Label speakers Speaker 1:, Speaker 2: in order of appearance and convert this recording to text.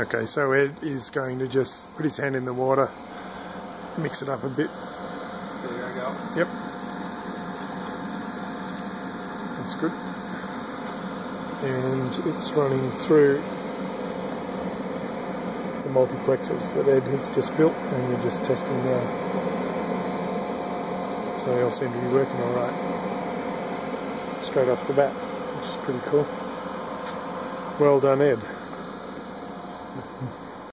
Speaker 1: Okay, so Ed is going to just put his hand in the water, mix it up a bit.
Speaker 2: There you go.
Speaker 1: Yep. That's good. And it's running through the multiplexes that Ed has just built and we're just testing now. So they all seem to be working alright. Straight off the bat, which is pretty cool. Well done Ed. フフ。